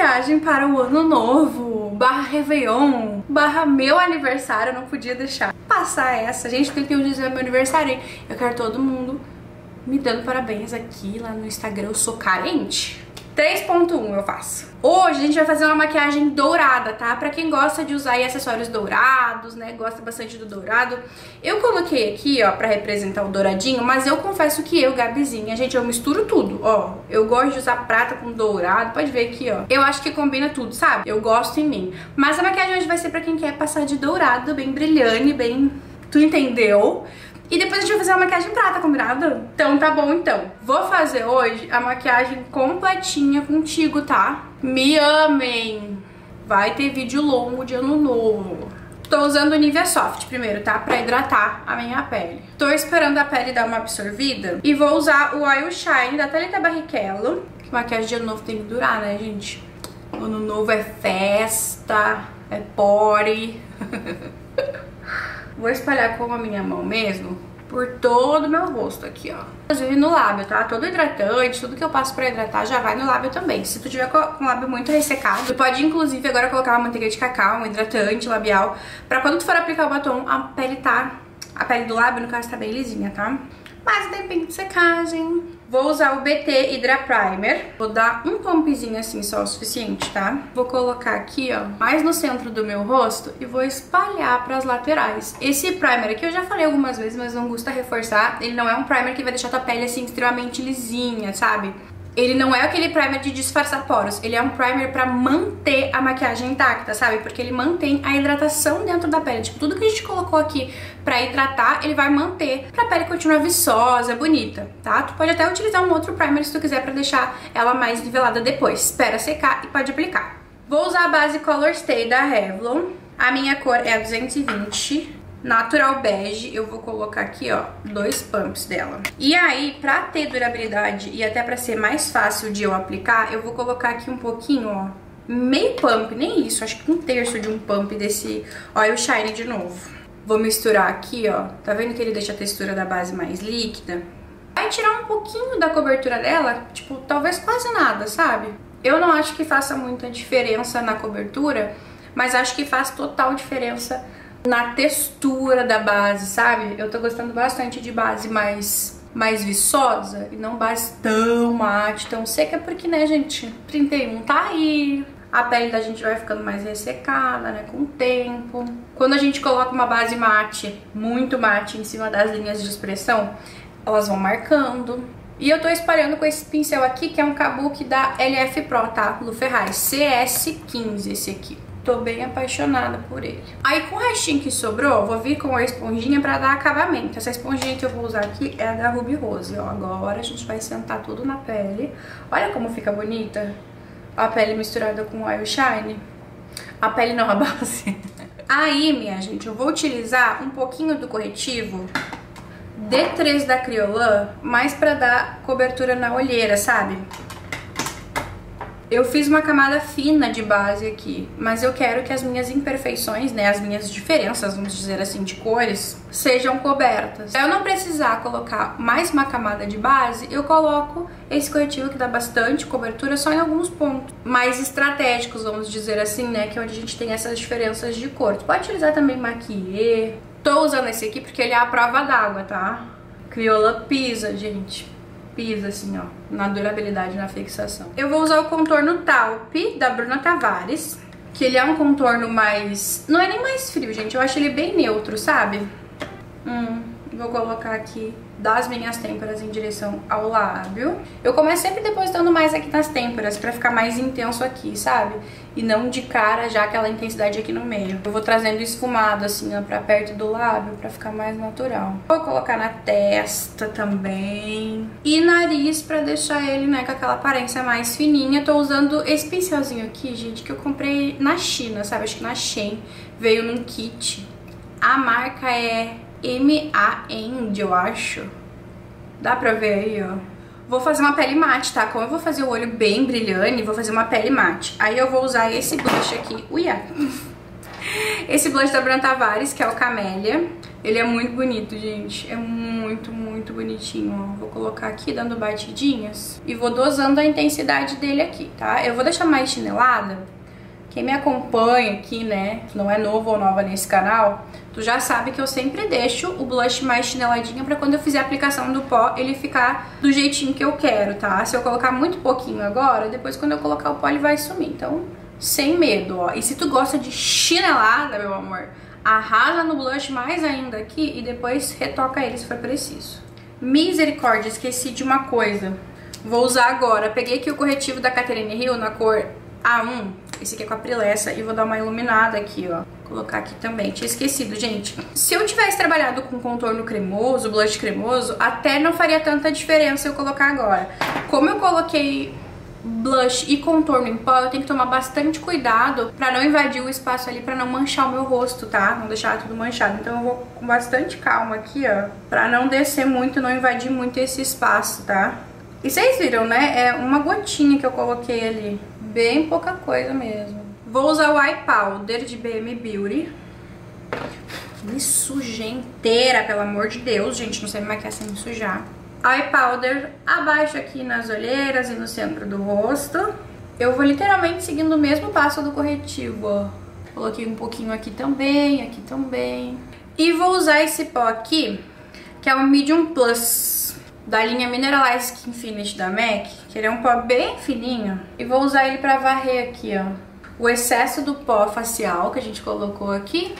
maquiagem para o ano novo, barra Réveillon, barra meu aniversário, eu não podia deixar passar essa. Gente, 31 de dezembro é meu aniversário, hein? Eu quero todo mundo me dando parabéns aqui lá no Instagram, eu sou carente. 3.1 eu faço. Hoje a gente vai fazer uma maquiagem dourada, tá? Pra quem gosta de usar acessórios dourados, né? Gosta bastante do dourado. Eu coloquei aqui, ó, pra representar o douradinho, mas eu confesso que eu, Gabizinha, gente, eu misturo tudo, ó. Eu gosto de usar prata com dourado, pode ver aqui, ó. Eu acho que combina tudo, sabe? Eu gosto em mim. Mas a maquiagem hoje vai ser pra quem quer passar de dourado, bem brilhante, bem... Tu entendeu? E depois a gente vai fazer uma maquiagem prata, combinado? Então tá bom então. Vou fazer hoje a maquiagem completinha contigo, tá? Me amem! Vai ter vídeo longo de ano novo. Tô usando o Nivea Soft primeiro, tá? Pra hidratar a minha pele. Tô esperando a pele dar uma absorvida. E vou usar o Oil Shine da Thalita Barrichello. Que maquiagem de ano novo tem que durar, né, gente? Ano novo é festa, é party. Vou espalhar com a minha mão mesmo por todo o meu rosto aqui, ó. Inclusive no lábio, tá? Todo hidratante, tudo que eu passo pra hidratar já vai no lábio também. Se tu tiver com o lábio muito ressecado, tu pode inclusive agora colocar uma manteiga de cacau, um hidratante labial, pra quando tu for aplicar o batom, a pele tá... A pele do lábio, no caso, tá bem lisinha, tá? Mas depende de secagem. Vou usar o BT Hydra Primer. Vou dar um pumpzinho assim só o suficiente, tá? Vou colocar aqui, ó, mais no centro do meu rosto e vou espalhar pras laterais. Esse primer aqui eu já falei algumas vezes, mas não custa reforçar. Ele não é um primer que vai deixar tua pele assim extremamente lisinha, sabe? Ele não é aquele primer de disfarçar poros, ele é um primer pra manter a maquiagem intacta, sabe? Porque ele mantém a hidratação dentro da pele. Tipo, tudo que a gente colocou aqui pra hidratar, ele vai manter pra pele continuar viçosa, bonita, tá? Tu pode até utilizar um outro primer se tu quiser pra deixar ela mais nivelada depois. Espera secar e pode aplicar. Vou usar a base Color Stay da Revlon. A minha cor é a 220 Natural Bege, eu vou colocar aqui, ó, dois pumps dela. E aí, pra ter durabilidade e até pra ser mais fácil de eu aplicar, eu vou colocar aqui um pouquinho, ó, meio pump, nem isso, acho que um terço de um pump desse Oil Shine de novo. Vou misturar aqui, ó, tá vendo que ele deixa a textura da base mais líquida? Vai tirar um pouquinho da cobertura dela, tipo, talvez quase nada, sabe? Eu não acho que faça muita diferença na cobertura, mas acho que faz total diferença na textura da base, sabe? Eu tô gostando bastante de base mais, mais viçosa e não base tão mate, tão seca, porque, né, gente, 31 tá aí, a pele da gente vai ficando mais ressecada, né, com o tempo. Quando a gente coloca uma base mate, muito mate, em cima das linhas de expressão, elas vão marcando. E eu tô espalhando com esse pincel aqui, que é um kabuki da LF Pro, tá? Lu Ferraz, CS15 esse aqui. Tô bem apaixonada por ele. Aí com o restinho que sobrou, vou vir com a esponjinha pra dar acabamento. Essa esponjinha que eu vou usar aqui é a da Ruby Rose, ó. Agora a gente vai sentar tudo na pele. Olha como fica bonita a pele misturada com oil shine. A pele não, a base. Aí, minha gente, eu vou utilizar um pouquinho do corretivo D3 da Criolan, mais pra dar cobertura na olheira, sabe? Eu fiz uma camada fina de base aqui, mas eu quero que as minhas imperfeições, né, as minhas diferenças, vamos dizer assim, de cores, sejam cobertas. Pra eu não precisar colocar mais uma camada de base, eu coloco esse corretivo que dá bastante cobertura só em alguns pontos mais estratégicos, vamos dizer assim, né, que é onde a gente tem essas diferenças de cor. Tu pode utilizar também maquiê. Tô usando esse aqui porque ele é a prova d'água, tá? Crioula Pisa, gente pisa, assim, ó, na durabilidade, na fixação. Eu vou usar o contorno Taupe, da Bruna Tavares, que ele é um contorno mais... Não é nem mais frio, gente, eu acho ele bem neutro, sabe? Hum, vou colocar aqui das minhas têmporas em direção ao lábio. Eu começo sempre depositando mais aqui nas têmporas pra ficar mais intenso aqui, sabe? E não de cara já aquela intensidade aqui no meio. Eu vou trazendo esfumado assim, ó, pra perto do lábio pra ficar mais natural. Vou colocar na testa também. E nariz pra deixar ele, né, com aquela aparência mais fininha. Tô usando esse pincelzinho aqui, gente, que eu comprei na China, sabe? Acho que na Shein. Veio num kit. A marca é M-A-End, eu acho. Dá pra ver aí, ó. Vou fazer uma pele mate, tá? Como eu vou fazer o olho bem brilhante, vou fazer uma pele mate. Aí eu vou usar esse blush aqui. Uia! Esse blush da Bruna Tavares, que é o Camélia. Ele é muito bonito, gente. É muito, muito bonitinho. Vou colocar aqui dando batidinhas e vou dosando a intensidade dele aqui, tá? Eu vou deixar mais chinelada. Quem me acompanha aqui, né, não é novo ou nova nesse canal, tu já sabe que eu sempre deixo o blush mais chineladinho pra quando eu fizer a aplicação do pó, ele ficar do jeitinho que eu quero, tá? Se eu colocar muito pouquinho agora, depois quando eu colocar o pó ele vai sumir. Então, sem medo, ó. E se tu gosta de chinelada, meu amor, arrasa no blush mais ainda aqui e depois retoca ele se for preciso. Misericórdia, esqueci de uma coisa. Vou usar agora. Peguei aqui o corretivo da Catherine Hill na cor A1. Esse aqui é com a Prilessa e vou dar uma iluminada aqui, ó. Colocar aqui também. Tinha esquecido, gente. Se eu tivesse trabalhado com contorno cremoso, blush cremoso, até não faria tanta diferença eu colocar agora. Como eu coloquei blush e contorno em pó, eu tenho que tomar bastante cuidado pra não invadir o espaço ali, pra não manchar o meu rosto, tá? Não deixar tudo manchado. Então eu vou com bastante calma aqui, ó, pra não descer muito, não invadir muito esse espaço, tá? E vocês viram, né? É uma gotinha que eu coloquei ali. Bem pouca coisa mesmo. Vou usar o Eye Powder de BM Beauty. Me sujei inteira, pelo amor de Deus, gente. Não sei me maquiar sem me sujar eye powder abaixo aqui nas olheiras e no centro do rosto. Eu vou literalmente seguindo o mesmo passo do corretivo, ó. Coloquei um pouquinho aqui também, aqui também. E vou usar esse pó aqui, que é o Medium Plus, da linha Mineralize Skin Finish da MAC, que ele é um pó bem fininho. E vou usar ele pra varrer aqui, ó, o excesso do pó facial que a gente colocou aqui.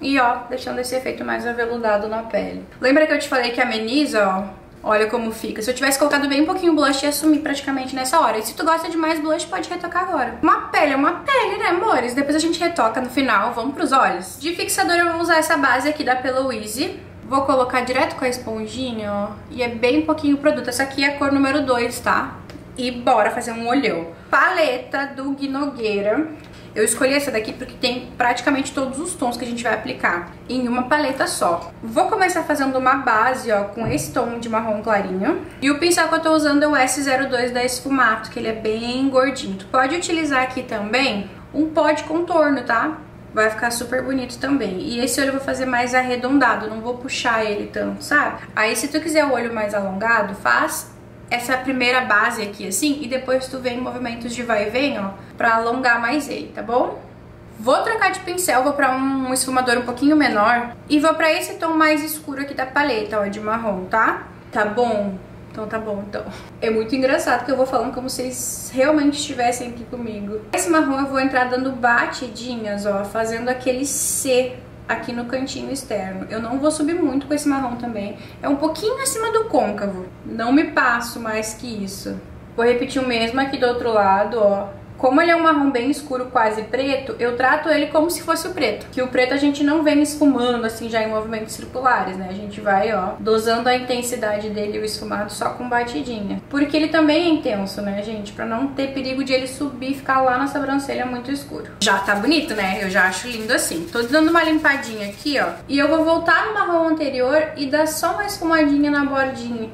E ó, deixando esse efeito mais aveludado na pele. Lembra que eu te falei que ameniza, ó, Olha como fica. Se eu tivesse colocado bem um pouquinho blush, ia sumir praticamente nessa hora. E se tu gosta de mais blush, pode retocar agora. Uma pele é uma pele, né, amores? Depois a gente retoca no final. Vamos pros olhos. De fixador eu vou usar essa base aqui da Pelo Easy. Vou colocar direto com a esponjinha, ó. E é bem pouquinho o produto. Essa aqui é a cor número 2, tá? E bora fazer um olhão. Paleta do Guinogueira. Eu escolhi essa daqui porque tem praticamente todos os tons que a gente vai aplicar em uma paleta só. Vou começar fazendo uma base, ó, com esse tom de marrom clarinho. E o pincel que eu tô usando é o S02 da Esfumato, que ele é bem gordinho. Tu pode utilizar aqui também um pó de contorno, tá? Vai ficar super bonito também. E esse olho eu vou fazer mais arredondado, não vou puxar ele tanto, sabe? Aí se tu quiser o olho mais alongado, faz essa primeira base aqui assim e depois tu vem movimentos de vai e vem, ó, pra alongar mais ele, tá bom? Vou trocar de pincel, vou pra um esfumador um pouquinho menor e vou pra esse tom mais escuro aqui da paleta, ó, de marrom, tá? Tá bom? Então tá bom, então. É muito engraçado que eu vou falando como vocês realmente estivessem aqui comigo. Esse marrom eu vou entrar dando batidinhas, ó, fazendo aquele C aqui no cantinho externo. Eu não vou subir muito com esse marrom também. É um pouquinho acima do côncavo. Não me passo mais que isso. Vou repetir o mesmo aqui do outro lado, ó. Como ele é um marrom bem escuro, quase preto, eu trato ele como se fosse o preto. Que o preto a gente não vem esfumando assim já em movimentos circulares, né? A gente vai, ó, dosando a intensidade dele, o esfumado, só com batidinha. Porque ele também é intenso, né, gente? Pra não ter perigo de ele subir e ficar lá na sobrancelha muito escuro. Já tá bonito, né? Eu já acho lindo assim. Tô dando uma limpadinha aqui, ó. E eu vou voltar no marrom anterior e dar só uma esfumadinha na bordinha.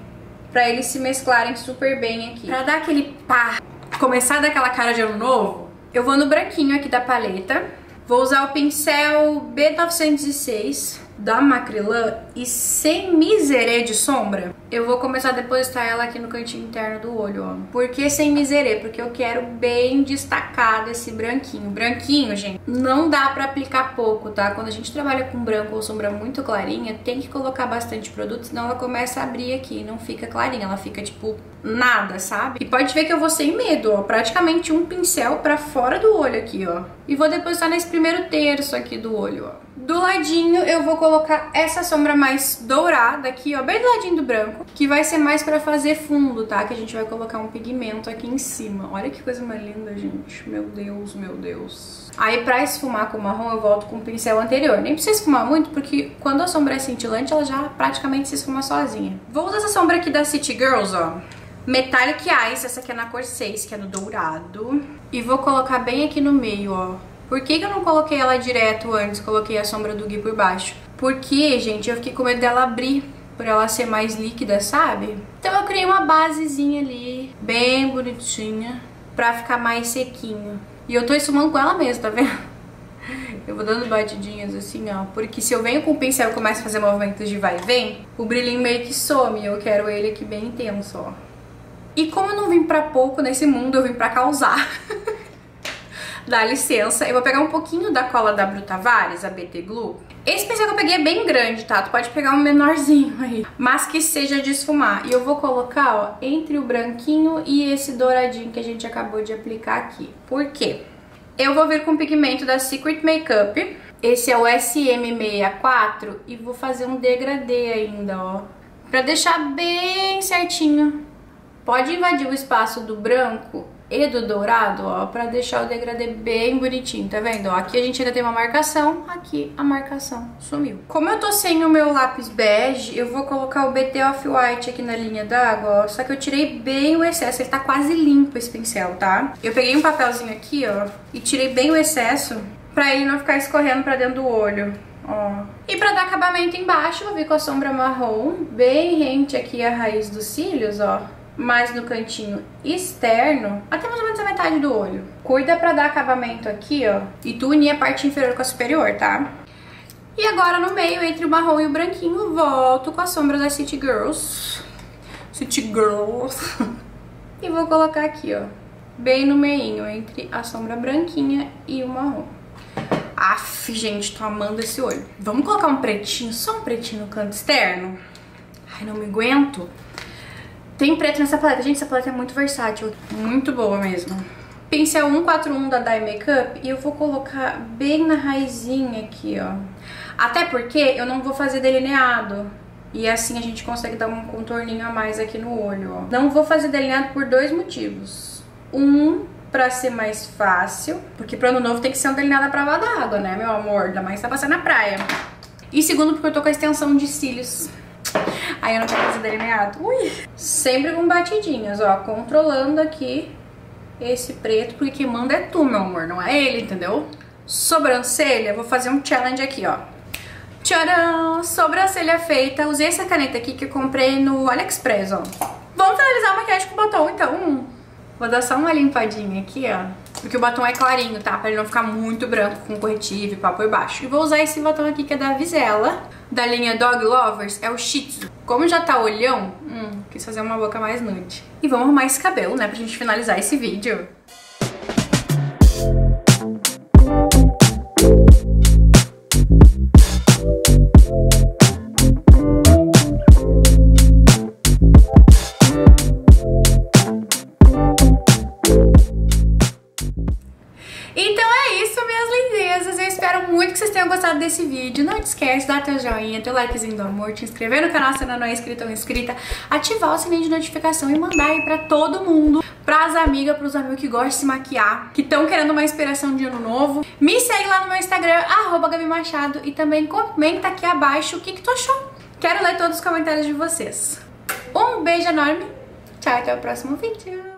Pra eles se mesclarem super bem aqui. Pra dar aquele pá começar daquela cara de ano novo, eu vou no branquinho aqui da paleta. Vou usar o pincel B906 da Macrylan e sem miserê de sombra, eu vou começar a depositar ela aqui no cantinho interno do olho, ó. Por que sem miserê? Porque eu quero bem destacado esse branquinho. Branquinho, gente, não dá pra aplicar pouco, tá? Quando a gente trabalha com branco ou sombra muito clarinha, tem que colocar bastante produto, senão ela começa a abrir aqui, não fica clarinha, ela fica, tipo, nada, sabe? E pode ver que eu vou sem medo, ó, praticamente um pincel pra fora do olho aqui, ó. E vou depositar nesse primeiro terço aqui do olho, ó. Do ladinho eu vou colocar essa sombra mais dourada aqui, ó, bem do ladinho do branco, que vai ser mais pra fazer fundo, tá? Que a gente vai colocar um pigmento aqui em cima. Olha que coisa mais linda, gente. Meu Deus, meu Deus. Aí pra esfumar com marrom eu volto com o pincel anterior. Nem precisa esfumar muito, porque quando a sombra é cintilante, ela já praticamente se esfuma sozinha. Vou usar essa sombra aqui da City Girls, ó. Metallic Ice, essa aqui é na cor 6, que é no dourado. E vou colocar bem aqui no meio, ó. Por que, que eu não coloquei ela direto antes, coloquei a sombra do Gui por baixo? Porque, gente, eu fiquei com medo dela abrir, por ela ser mais líquida, sabe? Então eu criei uma basezinha ali, bem bonitinha, pra ficar mais sequinho. E eu tô esfumando com ela mesmo, tá vendo? Eu vou dando batidinhas assim, ó. Porque se eu venho com o pincel e começo a fazer movimentos de vai e vem, o brilhinho meio que some. Eu quero ele aqui bem intenso, ó. E como eu não vim pra pouco nesse mundo, eu vim pra causar. Dá licença. Eu vou pegar um pouquinho da cola da Brutavares, a BT Glue. Esse pincel que eu peguei é bem grande, tá? Tu pode pegar um menorzinho aí, mas que seja de esfumar. E eu vou colocar, ó, entre o branquinho e esse douradinho que a gente acabou de aplicar aqui. Por quê? Eu vou vir com o pigmento da Secret Makeup. Esse é o SM64 e vou fazer um degradê ainda, ó. Pra deixar bem certinho. Pode invadir o espaço do branco e do dourado, ó, pra deixar o degradê bem bonitinho, tá vendo? Ó, aqui a gente ainda tem uma marcação, aqui a marcação sumiu. Como eu tô sem o meu lápis bege, eu vou colocar o BT Off-White aqui na linha d'água, ó, só que eu tirei bem o excesso, ele tá quase limpo esse pincel, tá? Eu peguei um papelzinho aqui, ó, e tirei bem o excesso pra ele não ficar escorrendo pra dentro do olho. Ó. E pra dar acabamento embaixo, vou vir com a sombra marrom, bem rente aqui a raiz dos cílios, ó mais no cantinho externo, até mais ou menos a metade do olho. Cuida pra dar acabamento aqui, ó, e tu unir a parte inferior com a superior, tá? E agora no meio, entre o marrom e o branquinho, volto com a sombra da City Girls. City Girls. e vou colocar aqui, ó, bem no meio, entre a sombra branquinha e o marrom. Aff, gente, tô amando esse olho. Vamos colocar um pretinho, só um pretinho no canto externo? Ai, não me aguento. Tem preto nessa paleta. Gente, essa paleta é muito versátil. Muito boa mesmo. Pincel 141 da Dye Makeup. E eu vou colocar bem na raizinha aqui, ó. Até porque eu não vou fazer delineado. E assim a gente consegue dar um contorninho a mais aqui no olho, ó. Não vou fazer delineado por dois motivos. Um, pra ser mais fácil. Porque pro ano novo tem que ser um delineado à prova d'água, né, meu amor? Ainda mais tá passando na praia. E segundo, porque eu tô com a extensão de cílios Aí eu não quero fazer delineado. Ui! Sempre com batidinhas, ó. Controlando aqui esse preto, porque quem manda é tu, meu amor, não é ele, entendeu? Sobrancelha, vou fazer um challenge aqui, ó. Tcharam! Sobrancelha feita. Usei essa caneta aqui que eu comprei no AliExpress, ó. Vamos finalizar a maquiagem com batom, então. Vou dar só uma limpadinha aqui, ó. Porque o batom é clarinho, tá? Pra ele não ficar muito branco com corretivo e pá por baixo. E vou usar esse batom aqui que é da Visela da linha Dog Lovers é o Shih Tzu. Como já tá olhão, hum, quis fazer uma boca mais nude. E vamos arrumar esse cabelo, né, pra gente finalizar esse vídeo. Esquece, dá teu joinha, teu likezinho do amor, te inscrever no canal se ainda não é inscrito ou inscrita, ativar o sininho de notificação e mandar aí pra todo mundo, pras amigas, pros amigos que gostam de se maquiar, que estão querendo uma inspiração de ano novo. Me segue lá no meu Instagram, arroba Gabi Machado, e também comenta aqui abaixo o que, que tu achou. Quero ler todos os comentários de vocês. Um beijo enorme, tchau até o próximo vídeo.